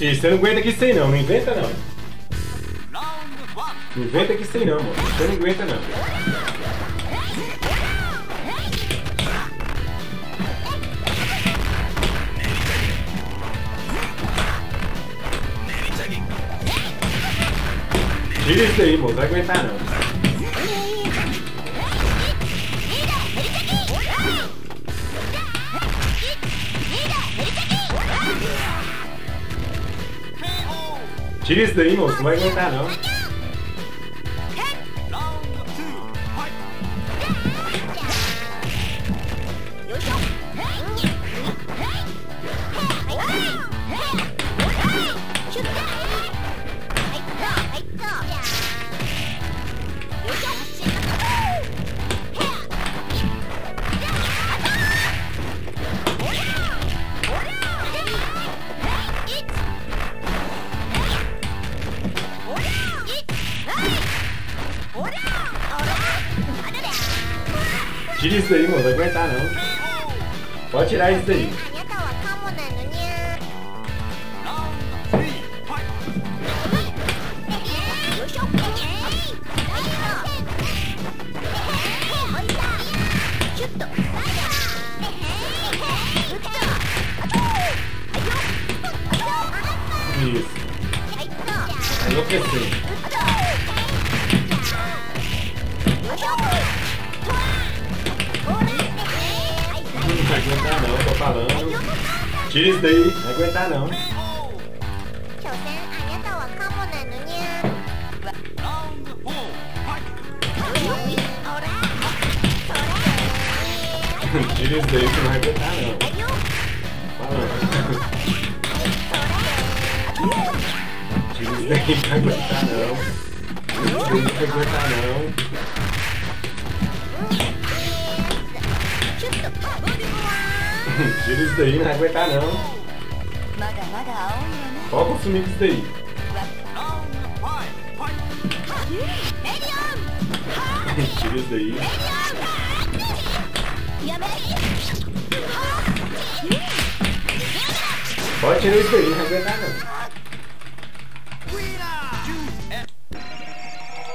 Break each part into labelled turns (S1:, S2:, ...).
S1: Isso, você não aguenta aqui sem não, não inventa não. Não inventa aqui sem não, mano. Você não aguenta não. Tira isso aí, moço. Não vai aguentar não. Tira isso daí, moço. Não vai aguentar não. Não. Pode Não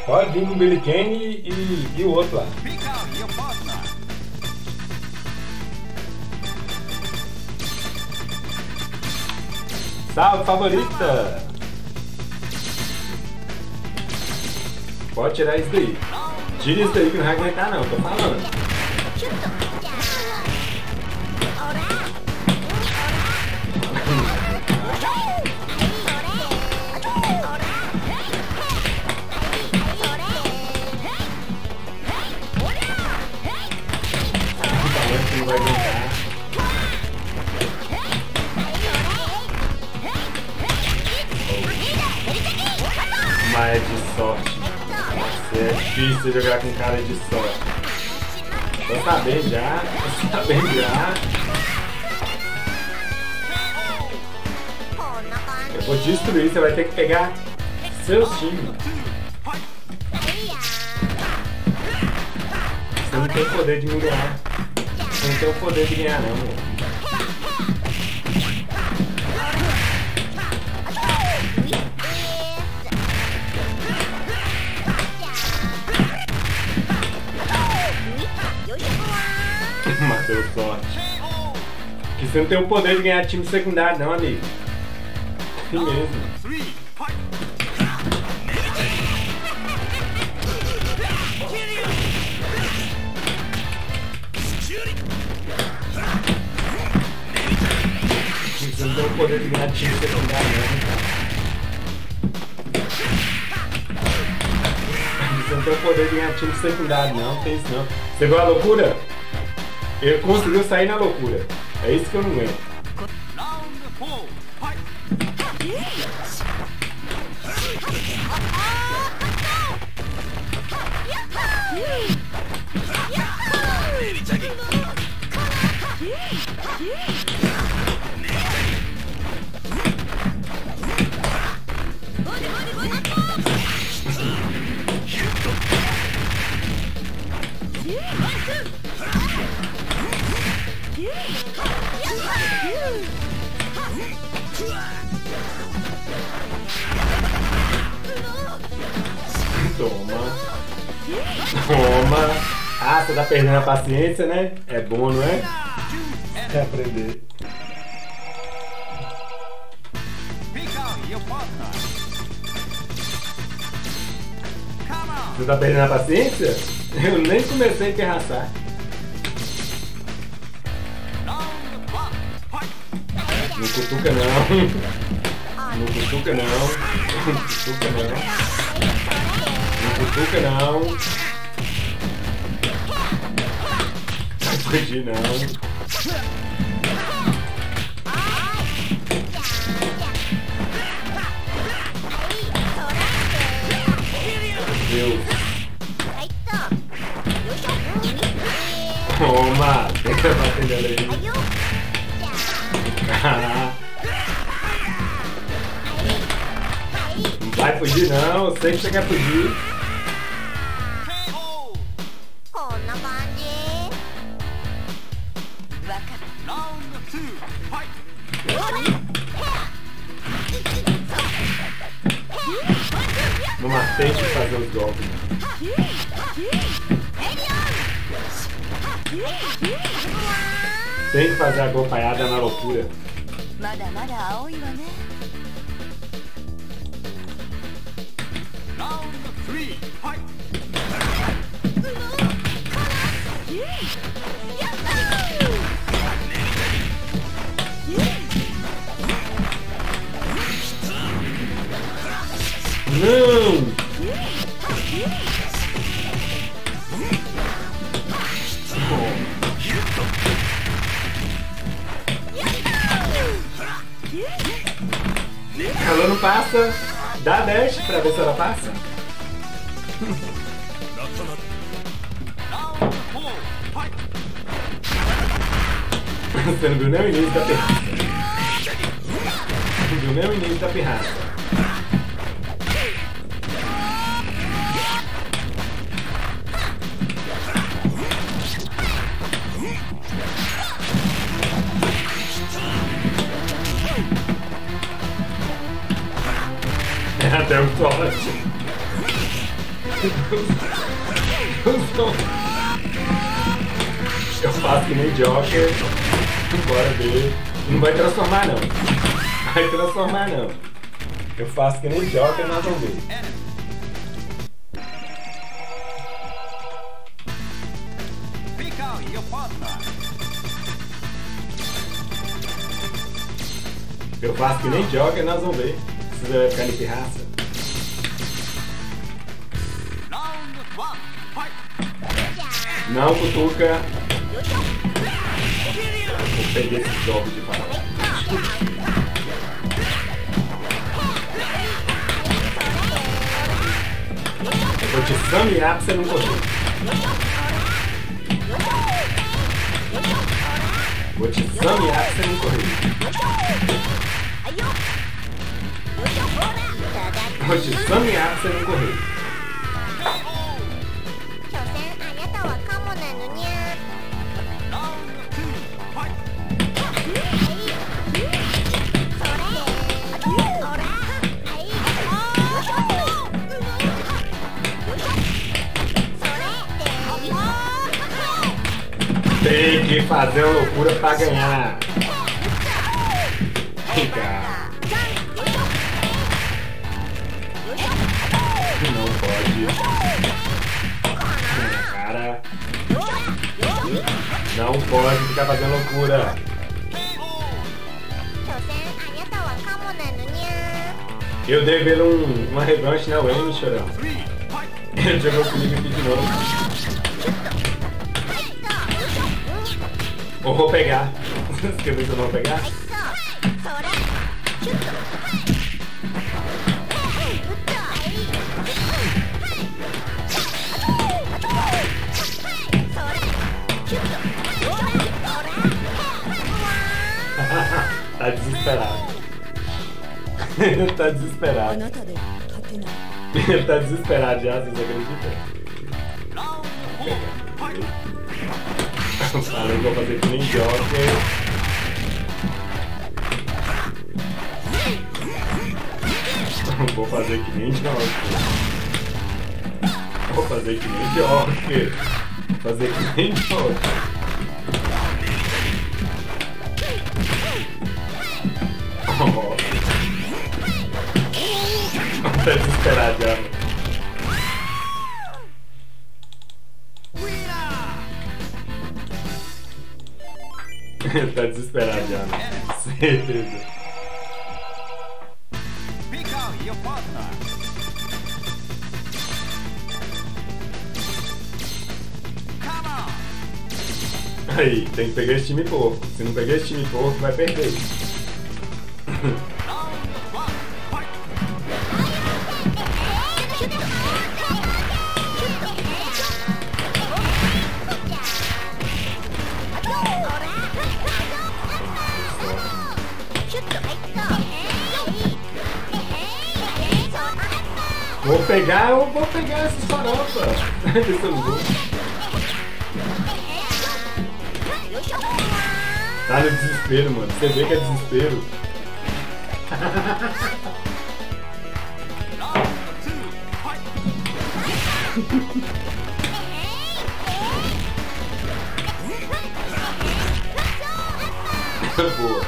S1: Pode vir com o Billy Kane e, e, o outro lá. Salve, favorita! Pode tirar isso daí. Tira isso daí que não vai aguentar não, tô falando. você jogar com cara de sol. Tô sabendo já, tô sabendo já. Eu vou destruir, você vai ter que pegar seu time. Você não tem poder de me ganhar. Você não tem o poder de ganhar não, mano. Deu sorte. Que você não tem o poder de ganhar time secundário não, amigo. Assim mesmo. Você não tem o poder de ganhar time secundário não, cara. Você não tem o poder de ganhar time secundário não tem isso não. Você viu a loucura? Ele conseguiu sair na loucura. É isso que eu não aguento.
S2: Toma. Ah, você tá perdendo a paciência, né? É bom, não é? É aprender. Você tá perdendo a paciência? Eu nem comecei a terraçar. Não cutuca não. Não cutuca não. Não cutuca não. Não cutuca não. hoje não. Deus. Toma! Tem que bater nele aí. Não vai fugir não, eu sei que você quer fugir. Não frente fazer os golpes. Né? Tem que fazer a golpeada na loucura.
S1: Round 3, fight!
S2: Não! Ela não passa. Dá dash pra ver se ela passa. Você não viu nem o início da pirraça. Não viu nem o início da pirraça. O sorte. Eu faço que nem Joker. Bora ver. Não vai transformar não. Vai transformar não. Eu faço que nem Joker, nós vamos ver. Eu faço que nem Joker, nós vamos ver. Vai ficar de pirraça. Não, cutuca. Vou perder esses jogos de parada. Vou te samear pra você não correr. Vou te samear pra você não correr. Vou te samear pra você não correr. Tem que fazer loucura pra ganhar. Fica. Não pode. Cara. Não pode ficar fazendo loucura. Eu dei ver um, uma revanche na Wayne chorando. Ele jogou comigo aqui de novo. Ou vou pegar. Quer ver se eu vou pegar? tá desesperado. Ele tá desesperado. Ele tá, tá desesperado já, vocês acreditam? Falei que vou fazer que nem Joker. Vou fazer que nem Joker. Vou fazer que nem Joker. Fazer que nem Joker. Oh. Tá desesperado já, tá desesperado já, mano. Certeza. Aí, tem que pegar esse time porco. Se não pegar esse time porco, vai perder. Pegar, eu vou pegar essa farofa. Tá no desespero, mano. Você vê que é desespero. Boa.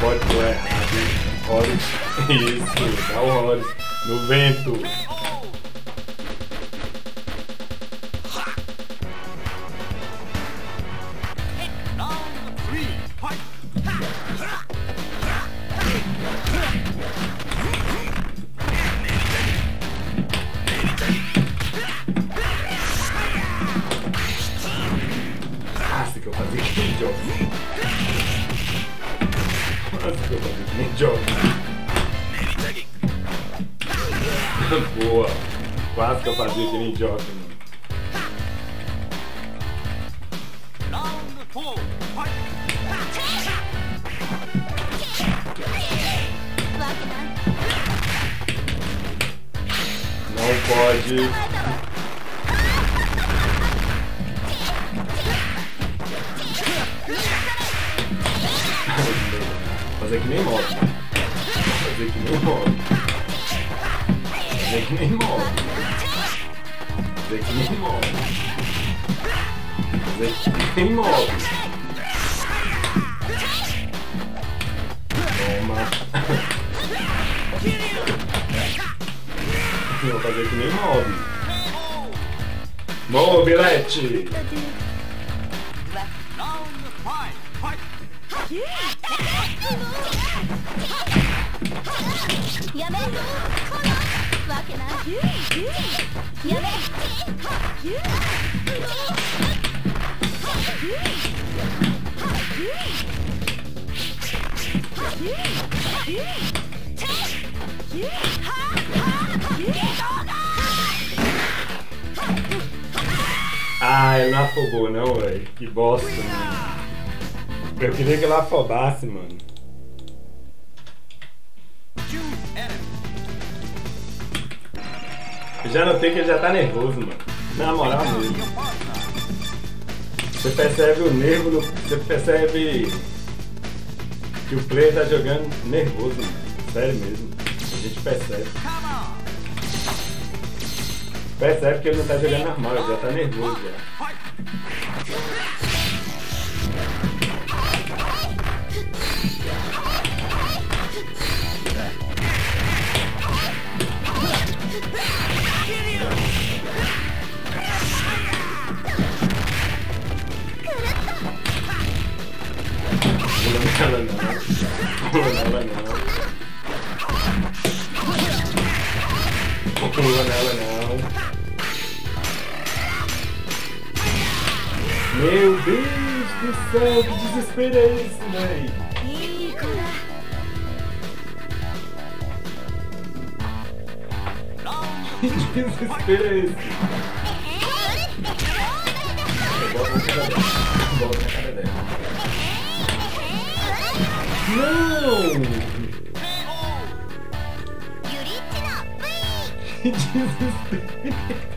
S2: Pode errado. Horus. Isso, dá o Horus. No vento. Vou fazer que nem mob. Mobilete!
S3: Round
S2: Ah, ele não afogou não, velho. Que bosta, mano. Eu queria que ele afogasse, mano. Eu já notei que ele já tá nervoso, mano. Na moral mesmo. Você percebe o nervo, no... você percebe que o player tá jogando nervoso, mano. Sério mesmo. A gente percebe. Percebe que ele não tá jogando normal, ele já tá nervoso já. Pula nela não. Pula nela não pula nela, não. Meu Deus do céu, que desespero é esse, véi? Que desespero é esse? Volta na cara dela. Não!
S3: Jesus.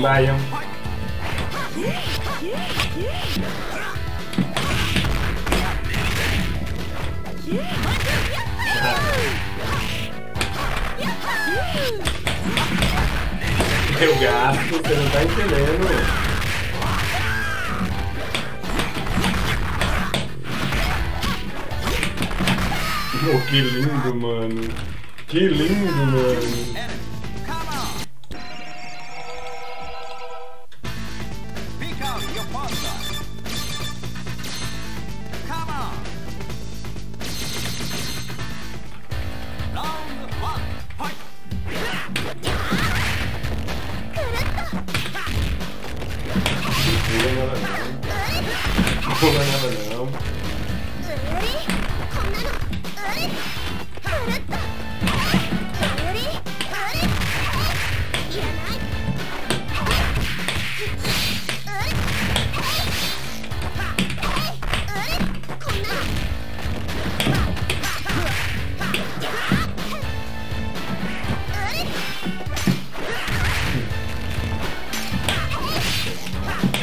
S2: Baião. Eu gasto, você não tá entendendo. Oh, que lindo, mano. Que lindo, mano.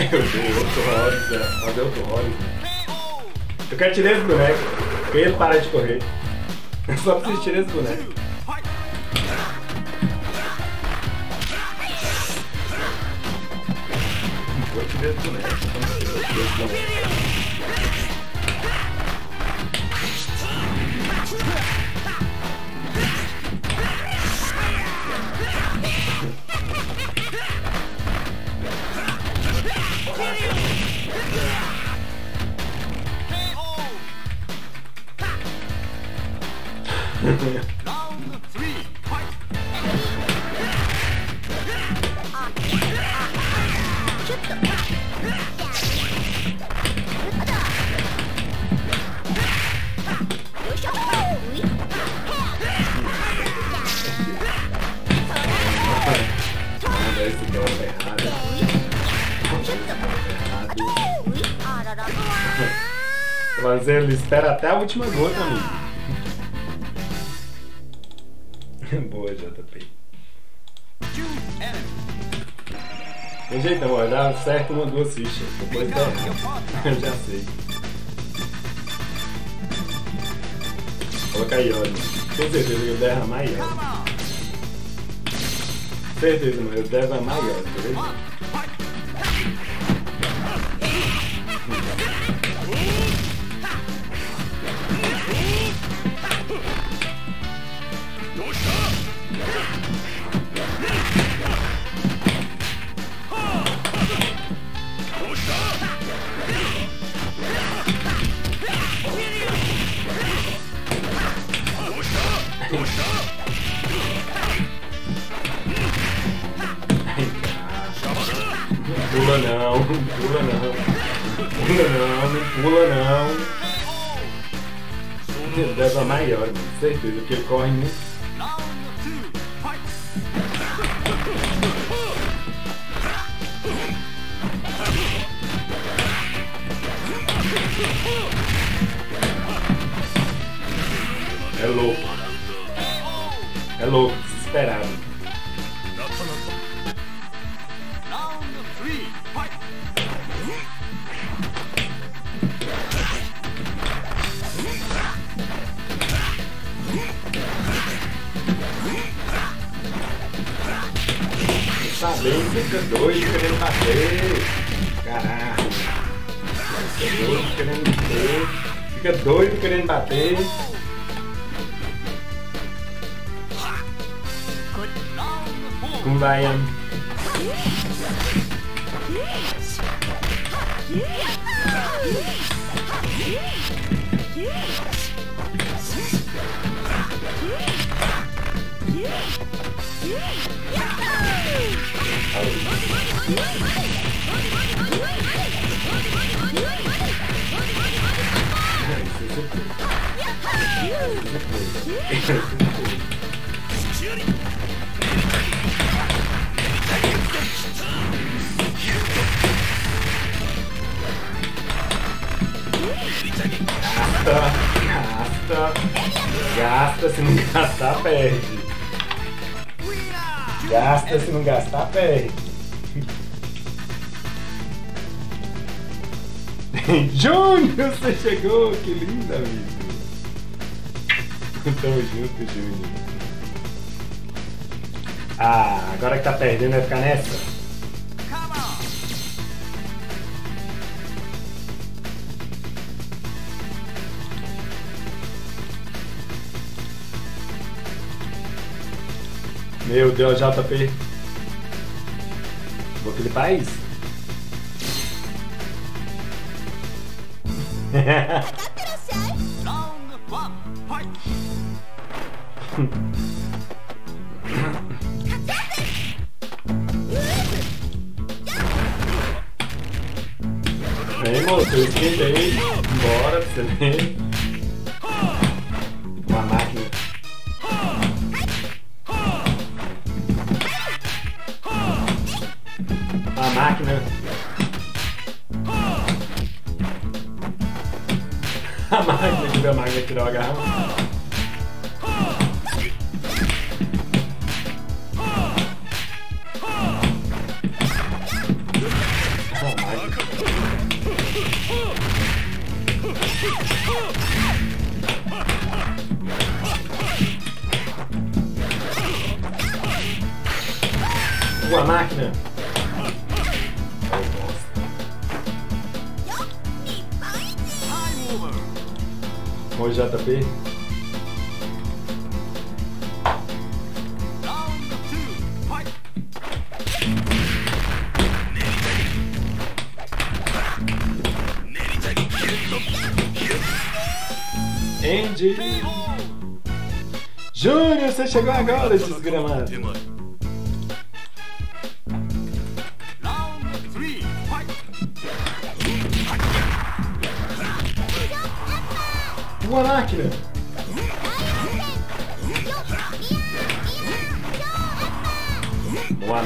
S2: Eu dou outro Horus, fazer outro Horus. Eu quero tirar esse boneco. Pra ele parar de correr. Eu só preciso tirar esse boneco. Vou tirar esse boneco.
S1: わ
S2: Mas ele espera até a última gota, amigo. Jeito não, vai dar certo uma duas fichas. Depois
S3: partner.
S2: Eu já sei. Coloca aí, olha. Com certeza que eu derra maior.
S3: Come on.
S2: Certeza, mano. Eu derra maior, tá vendo? Pula não, pula não. Pula não, não pula não. Ele deve maior, mano. Certeza, ele corre muito. Bem, fica doido querendo bater. Caralho. Fica doido querendo bater. Fica doido querendo bater. Como Ian? Gasta, gasta, gasta, se não gastar, perde. Gasta, se não gastar, perde. Júnior, você chegou! Que lindo, amigo! Tamo junto, Júnior. Ah, agora que tá perdendo vai ficar nessa? Meu Deus, JP. Vou clipar isso. Vem, moço, eu esqueci aí. Bora pra você ver. Que a máquina tirou a garrafa. A máquina. Uma máquina. Oi, JP. Andy. Júnior, você chegou agora, desgramado. Máquina. Uma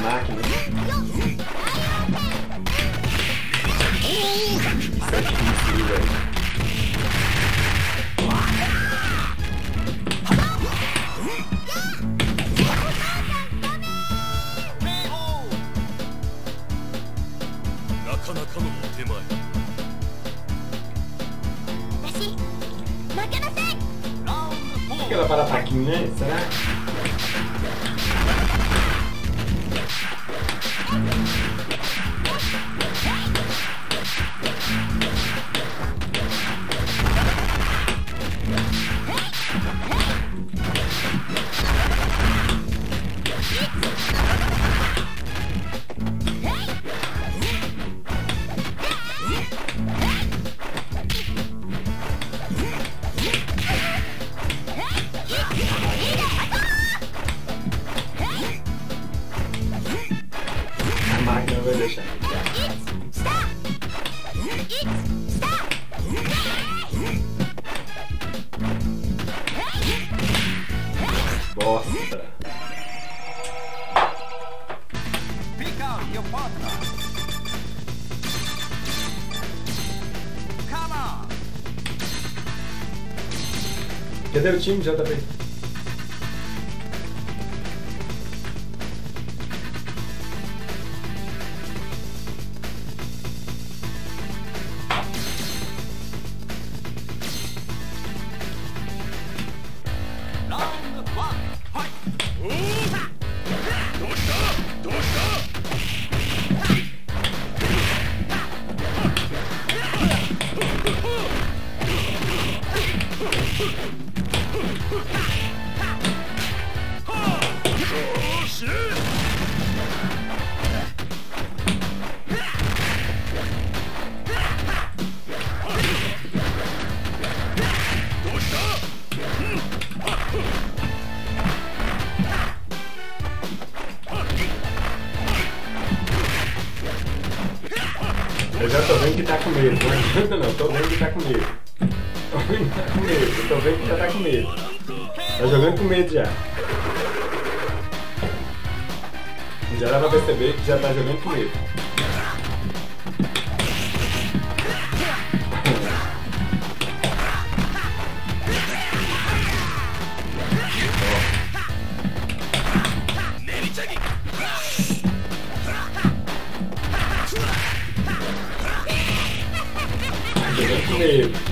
S2: Cadê o time, JP?
S3: Round
S2: Eu já tô vendo que tá com medo. Não não, perceber que já tá jogando com medo.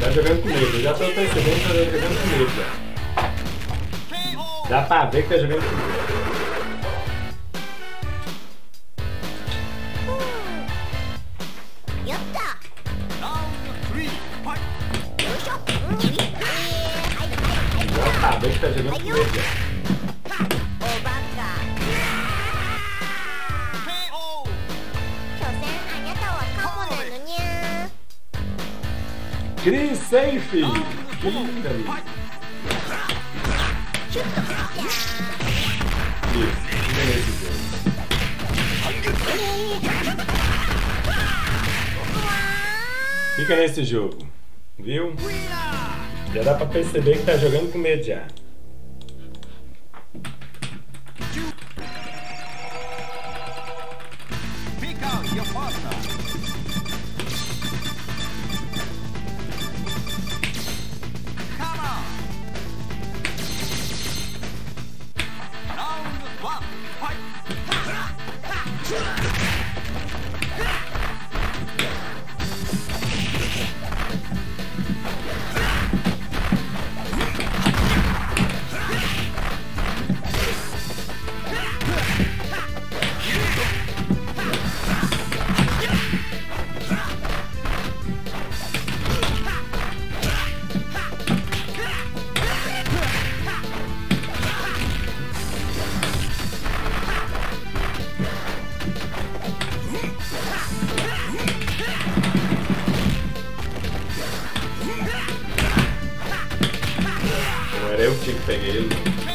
S2: Tá jogando com medo. Eu já tô percebendo que tá jogando com medo já. Dá pra ver que tá jogando com
S1: Acabei de fazer meu coisa.
S2: Cris Safe! Que linda, Fica nesse jogo, viu? Já dá pra perceber que tá jogando com medo já. Era eu que tinha que pegar ele.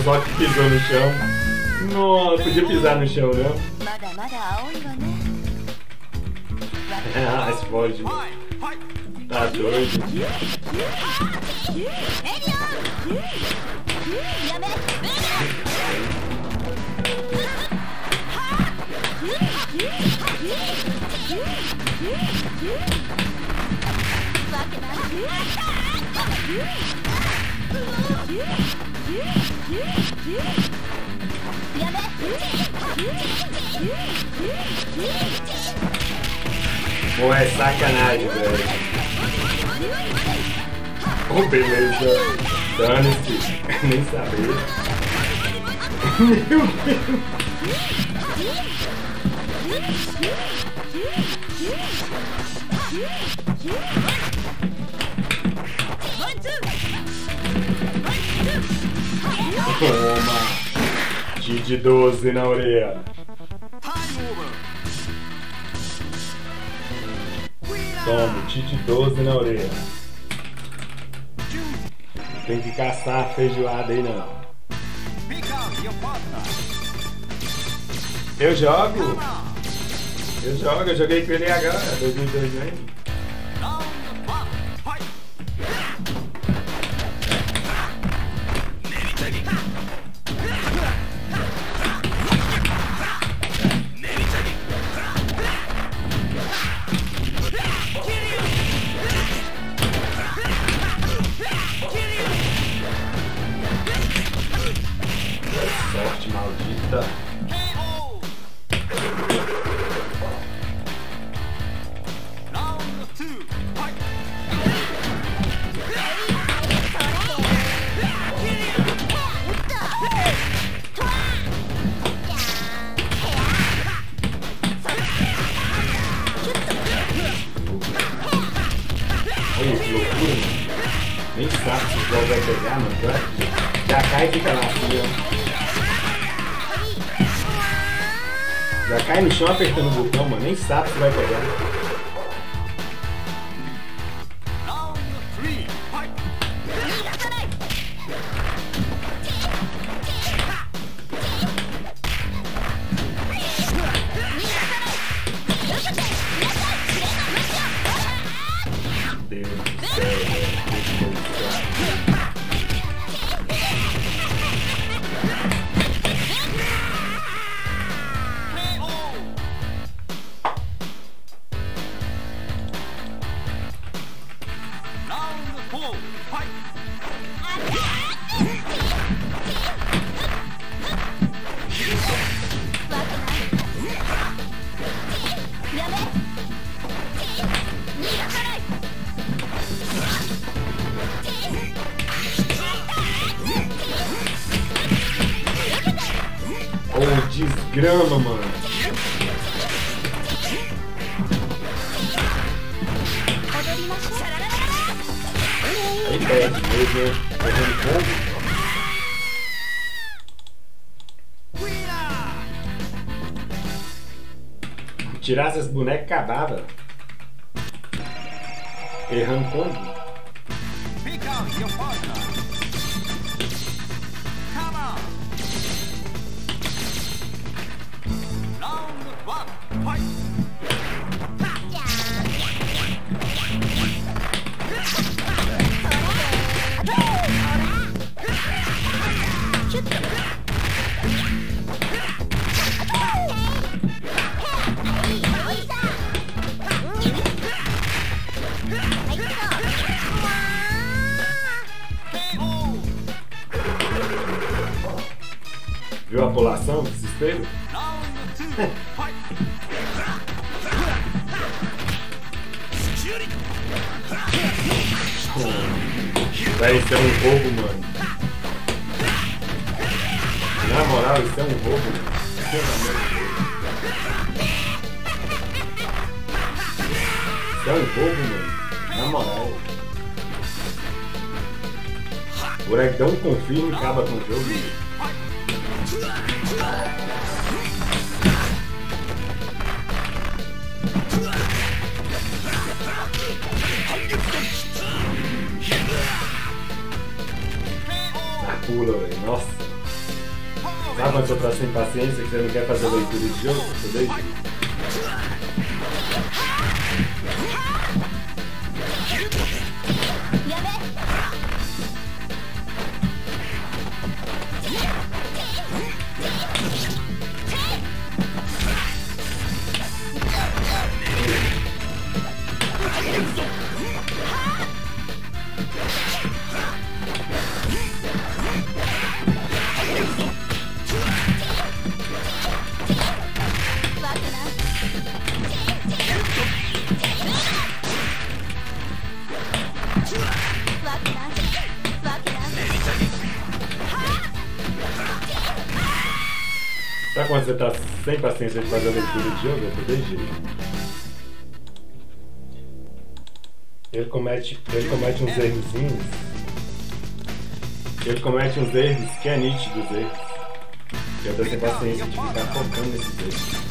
S2: o que pisou no chão. Nossa, podia pisar no chão,
S1: né? É,
S2: ah, explode. Tá doido.
S1: Yeah!
S2: Pô, é sacanagem, velho. Ô, beleza. Dane-se. Nem saber. Meu Deus. Toma. Kid 12 na orelha. Toma, Tite 12 na orelha. Tem que caçar a feijoada aí não. Eu jogo, eu jogo, eu joguei com ele agora, 2002 né? Cai no chão apertando o botão, mano. Nem sabe se vai pegar. おう desgrama, mano. Aí perde mesmo, né? Combo. Tirar essas bonecas acabava. Errando combo. Isso é um roubo, mano. Na moral. O Moleque confirma e acaba com o jogo. Na pula, velho. Nossa. Sabe quando você tá sem paciência que você não quer fazer leitura de jogo? Você deixa? Sem paciência de fazer a leitura de jogo? Eu jeito. Ele comete, ele comete uns errozinhos. Ele comete uns erros que é nítido os erros. Eu tô sem paciência de ficar focando nesses erros.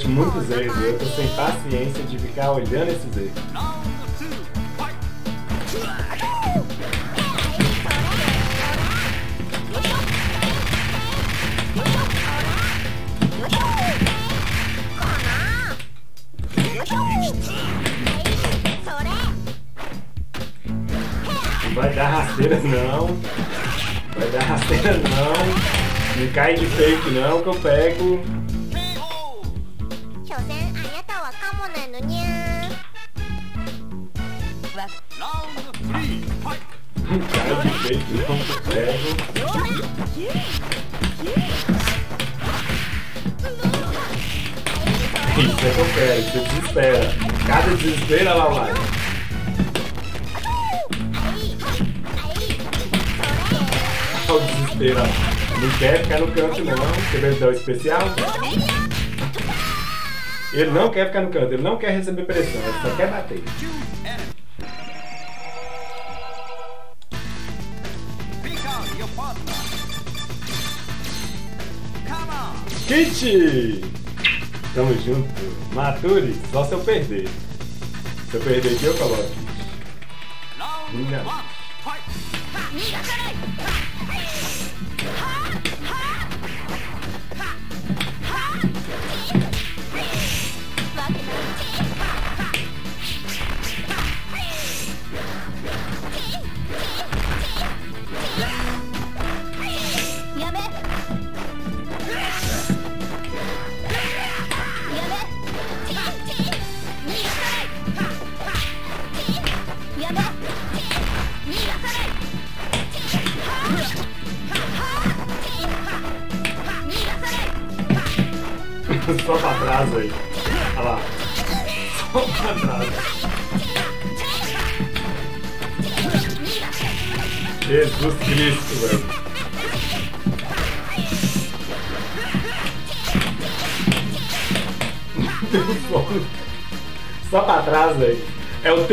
S2: durante muitos erros e eu tô sem paciência de ficar olhando esses erros. vai dar rasteira não. Vai dar rasteira não. Me cai de fake não que eu pego. Cara de peito, com ferro. Isso é que eu quero, você desespera. Cada desespero lá vai. Olha o desespero. Não quer ficar no canto não. Quer vai dar o especial? Ele não quer ficar no canto, ele não quer receber pressão, ele só quer bater. Kit! Tamo junto. Mature, só se eu perder. Se eu perder aqui, eu coloco.
S3: Round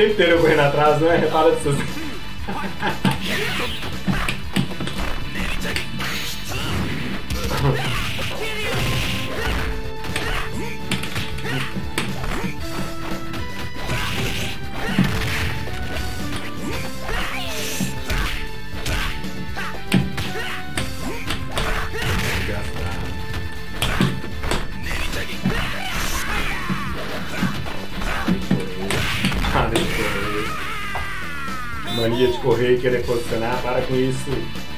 S2: tempo inteiro correndo atrás, não é? Repara disso. Mania de correr e querer posicionar, para com isso.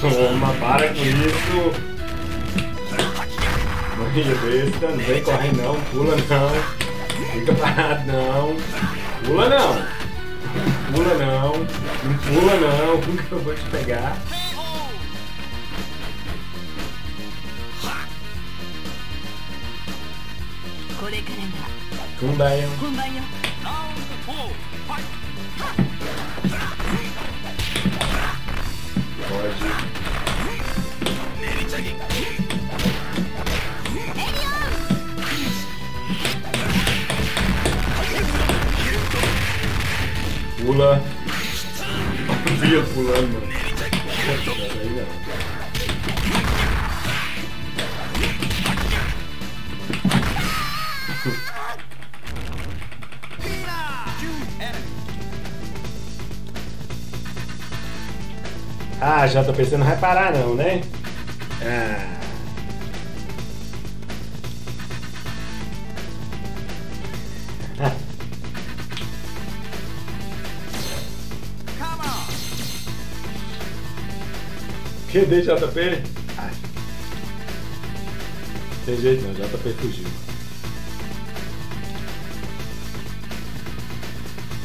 S2: Toma, para com isso. Besta, não vem correr não, pula não. Fica parado não. Pula não. Pula não. Não pula não, eu vou te pegar.
S3: KO!
S2: Pula. Via pulando, mano. Aí não. Ah, JP, você não vai parar não, né? Ah. Cadê JP? Ai. Tem jeito não, JP fugiu.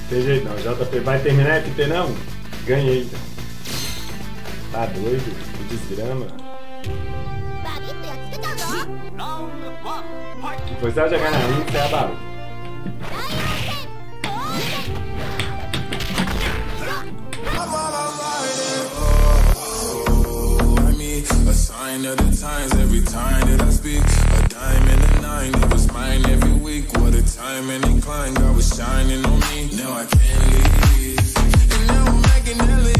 S2: Tem jeito não, JP vai terminar FT não? Ganhei então. Tá doido? Que desgrama. Depois só jogar na linha você
S1: é barulho.
S4: Sign of the times every time that I speak. A dime and a nine, it was mine every week. What a time and incline, God was shining on me. Now I can't leave. And now I'm making hella